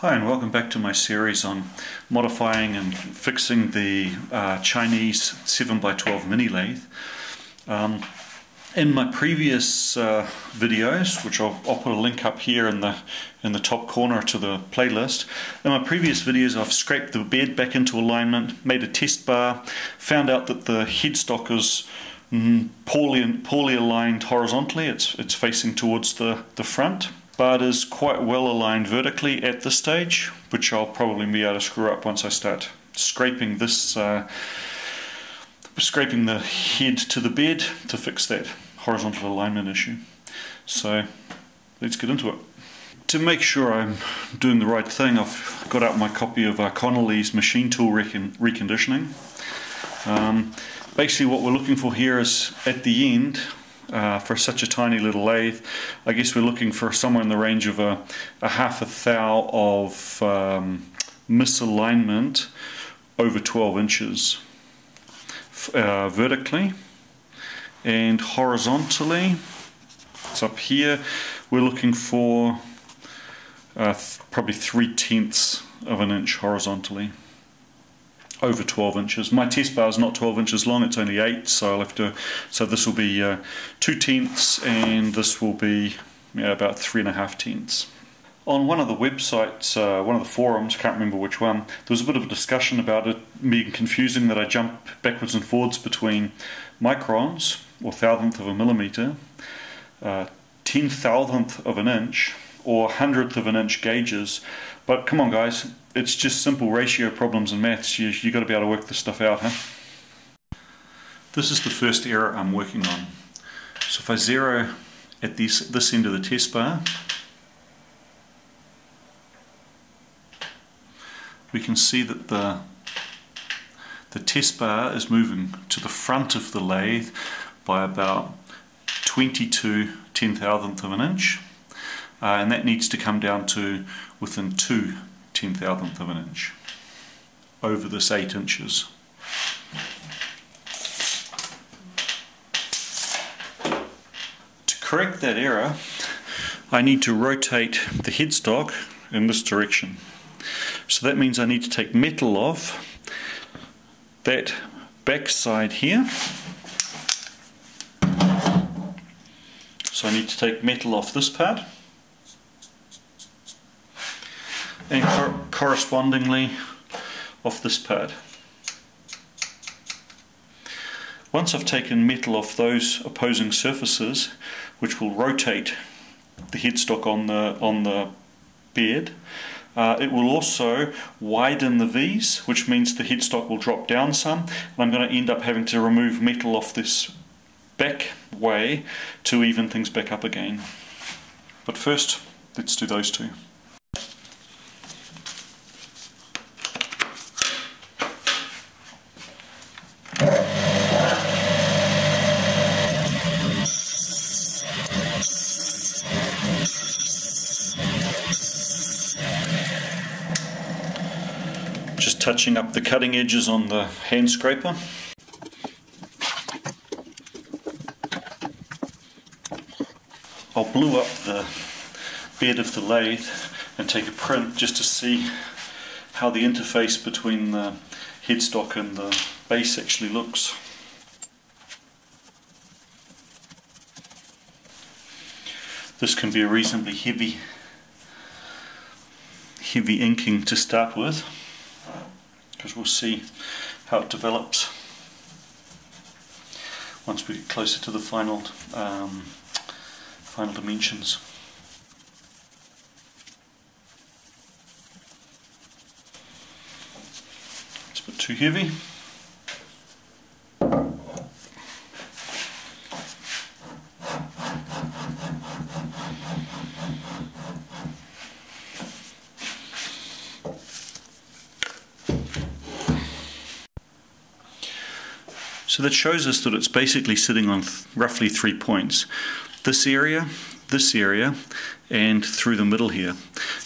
Hi and welcome back to my series on modifying and fixing the uh, Chinese 7x12 mini lathe. Um, in my previous uh, videos, which I'll, I'll, put a link up here in the in the top corner to the playlist, in my previous videos I've scraped the bed back into alignment, made a test bar, found out that the headstock is mm, poorly poorly aligned horizontally. It's it's facing towards the the front but is quite well aligned vertically at this stage, which I'll probably be able to screw up once I start scraping this, uh, scraping the head to the bed to fix that horizontal alignment issue. So let's get into it. To make sure I'm doing the right thing, I've got out my copy of uh, Connelly's machine tool recon reconditioning. Um, basically what we're looking for here is at the end uh, for such a tiny little lathe. I guess we're looking for somewhere in the range of a, a half a thou of um, misalignment over 12 inches uh, vertically and horizontally. It's up here. We're looking for uh, th probably three tenths of an inch horizontally over 12 inches. My test bar is not 12 inches long, it's only 8, so I'll have to, so this will be uh, 2 tenths and this will be yeah, about 3.5 tenths. On one of the websites, uh, one of the forums, I can't remember which one, there was a bit of a discussion about it being confusing that I jump backwards and forwards between microns, or thousandth of a millimetre, uh, ten thousandth of an inch, or hundredth of an inch gauges. But come on, guys, it's just simple ratio problems in maths. You you got to be able to work this stuff out, huh? This is the first error I'm working on. So if I zero at this this end of the test bar, we can see that the the test bar is moving to the front of the lathe by about 22 ten thousandth of an inch uh, and that needs to come down to within two ten thousandth of an inch over this eight inches. To correct that error I need to rotate the headstock in this direction. So that means I need to take metal off that back side here. So I need to take metal off this part. And cor correspondingly off this pad. Once I've taken metal off those opposing surfaces, which will rotate the headstock on the on the bed, uh, it will also widen the V's, which means the headstock will drop down some, and I'm going to end up having to remove metal off this back way to even things back up again. But first, let's do those two. Touching up the cutting edges on the hand scraper. I'll blue up the bed of the lathe and take a print just to see how the interface between the headstock and the base actually looks. This can be a reasonably heavy heavy inking to start with because we'll see how it develops once we get closer to the final um, final dimensions. It's a bit too heavy. So that shows us that it's basically sitting on th roughly three points. This area, this area, and through the middle here.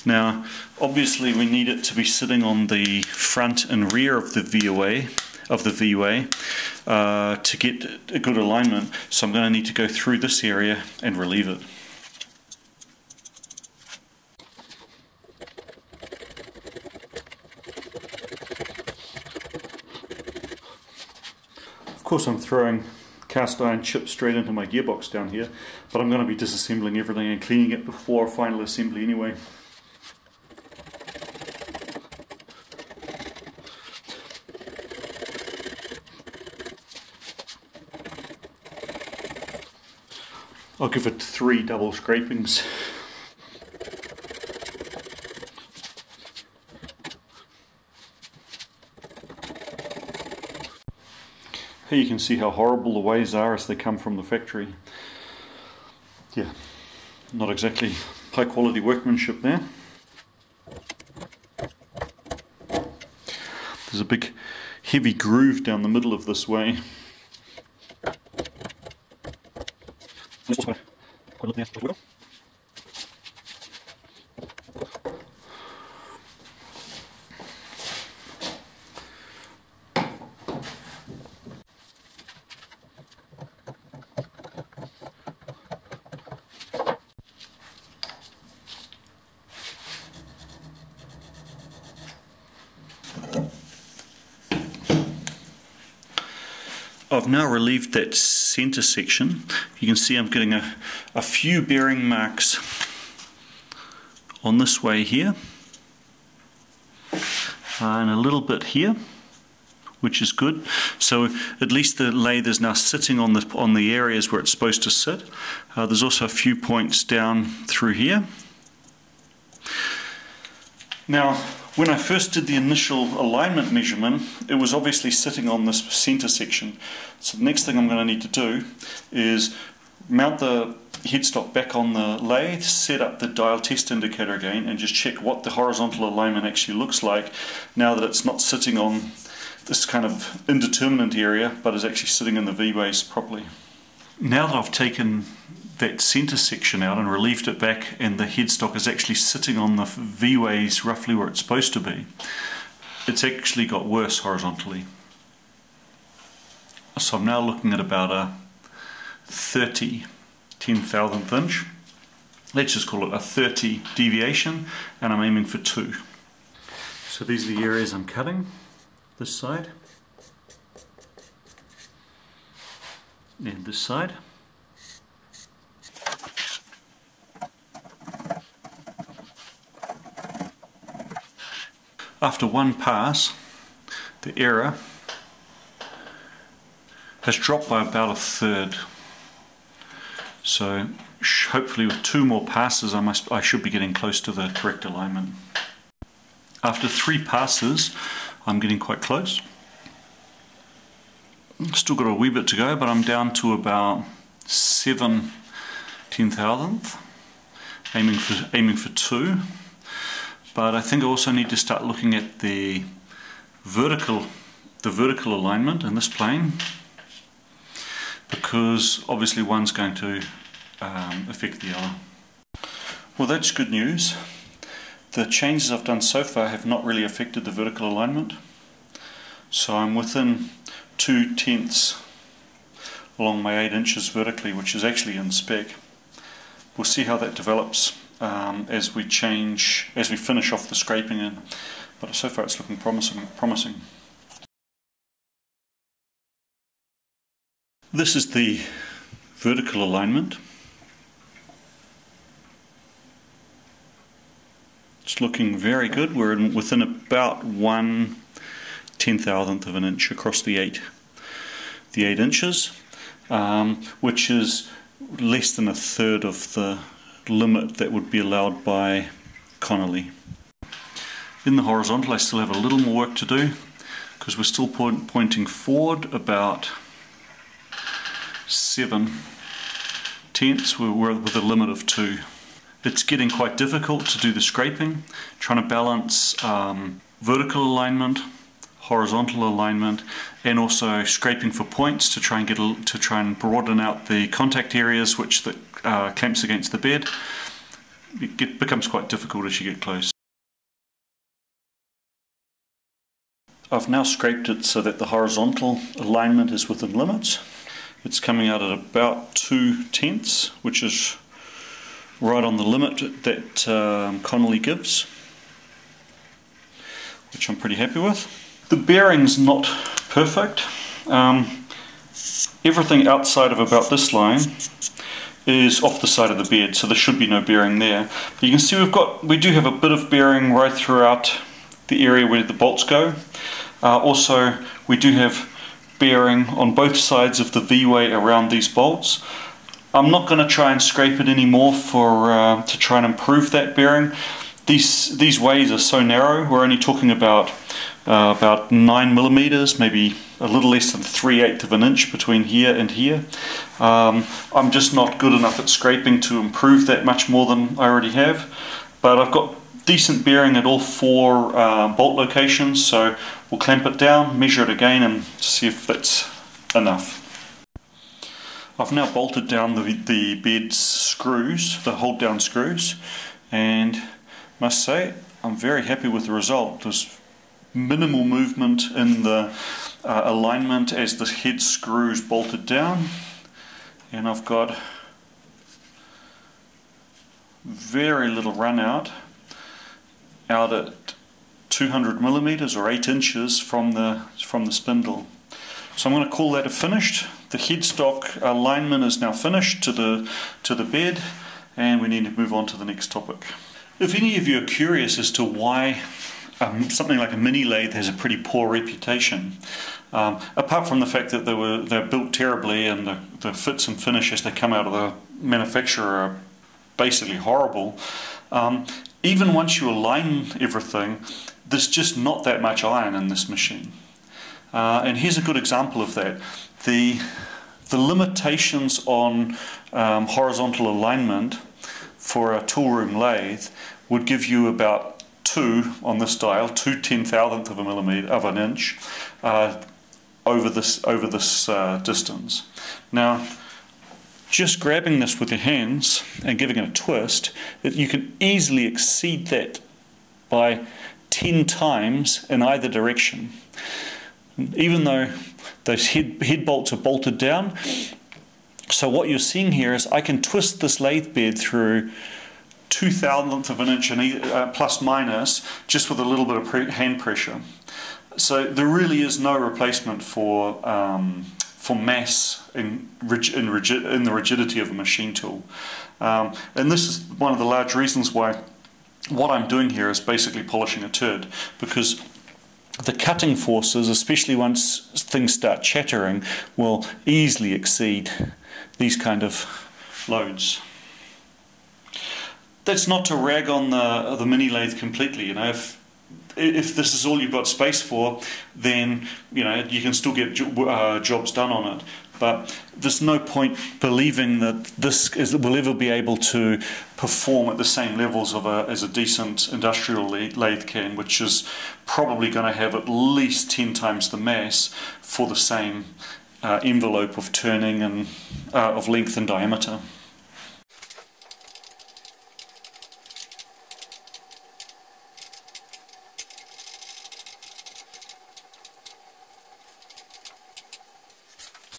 Now, obviously we need it to be sitting on the front and rear of the V-way, of the V-way, uh, to get a good alignment. So I'm going to need to go through this area and relieve it. Course I'm throwing cast iron chips straight into my gearbox down here, but I'm going to be disassembling everything and cleaning it before final assembly anyway. I'll give it three double scrapings. Here you can see how horrible the ways are as they come from the factory. Yeah, not exactly high quality workmanship there. There's a big heavy groove down the middle of this way. I've now relieved that center section. You can see I'm getting a, a few bearing marks on this way here uh, and a little bit here which is good. So at least the lathe is now sitting on the on the areas where it's supposed to sit. Uh, there's also a few points down through here now when I first did the initial alignment measurement, it was obviously sitting on this center section. So the next thing I'm going to need to do is mount the headstock back on the lathe, set up the dial test indicator again, and just check what the horizontal alignment actually looks like now that it's not sitting on this kind of indeterminate area, but is actually sitting in the V-ways properly. Now that I've taken that centre section out and relieved it back and the headstock is actually sitting on the V-ways roughly where it's supposed to be, it's actually got worse horizontally. So I'm now looking at about a 30 ten thousandth inch. Let's just call it a 30 deviation and I'm aiming for 2. So these are the areas I'm cutting, this side and this side. After one pass, the error has dropped by about a third. So hopefully with two more passes I, must, I should be getting close to the correct alignment. After three passes I'm getting quite close. Still got a wee bit to go but I'm down to about 7 ten thousandth aiming for aiming for two but I think I also need to start looking at the vertical the vertical alignment in this plane because obviously one's going to um, affect the other. Well that's good news. The changes I've done so far have not really affected the vertical alignment so I'm within two tenths along my 8 inches vertically which is actually in spec. We'll see how that develops um, as we change, as we finish off the scraping in. But so far it's looking promising. promising. This is the vertical alignment. It's looking very good. We're in, within about one ten thousandth of an inch across the eight, the eight inches, um, which is less than a third of the limit that would be allowed by Connelly. In the horizontal I still have a little more work to do because we're still point, pointing forward about 7 tenths we're with a limit of 2. It's getting quite difficult to do the scraping, trying to balance um, vertical alignment, horizontal alignment, and also scraping for points to try and get a, to try and broaden out the contact areas which the uh, clamps against the bed. It get, becomes quite difficult as you get close. I've now scraped it so that the horizontal alignment is within limits. It's coming out at about two tenths, which is right on the limit that um, Connelly gives, which I'm pretty happy with. The bearing's not perfect. Um, everything outside of about this line is off the side of the bed, so there should be no bearing there. But you can see we've got, we do have a bit of bearing right throughout the area where the bolts go. Uh, also, we do have bearing on both sides of the V-way around these bolts. I'm not going to try and scrape it anymore for uh, to try and improve that bearing. These these ways are so narrow. We're only talking about uh, about nine millimeters, maybe a little less than three eighths of an inch between here and here. Um, I'm just not good enough at scraping to improve that much more than I already have. But I've got decent bearing at all four uh, bolt locations, so we'll clamp it down, measure it again, and see if that's enough. I've now bolted down the, the bed's screws, the hold down screws, and must say I'm very happy with the result. There's minimal movement in the uh, alignment as the head screws bolted down, and I've got very little run out out at 200 millimeters or 8 inches from the from the spindle. So I'm going to call that a finished. The headstock alignment is now finished to the, to the bed and we need to move on to the next topic. If any of you are curious as to why um, something like a mini lathe has a pretty poor reputation, um, apart from the fact that they were they're built terribly and the, the fits and finish as they come out of the manufacturer are basically horrible, um, even once you align everything, there's just not that much iron in this machine. Uh, and here's a good example of that. The, the limitations on um, horizontal alignment for a toolroom lathe would give you about two on this dial, two ten thousandth of a millimeter of an inch uh, over this over this uh, distance. Now, just grabbing this with your hands and giving it a twist, you can easily exceed that by 10 times in either direction even though those head, head bolts are bolted down. So what you're seeing here is I can twist this lathe bed through two thousandths of an inch and uh, plus minus just with a little bit of pre hand pressure. So there really is no replacement for um, for mass in, in, in, the rigidity of a machine tool. Um, and this is one of the large reasons why what I'm doing here is basically polishing a turd because the cutting forces, especially once things start chattering, will easily exceed these kind of loads. That's not to rag on the, the mini lathe completely. You know, if if this is all you've got space for, then you know you can still get uh, jobs done on it. But there's no point believing that this is, will ever be able to perform at the same levels of a, as a decent industrial lathe can, which is probably going to have at least 10 times the mass for the same uh, envelope of turning and uh, of length and diameter.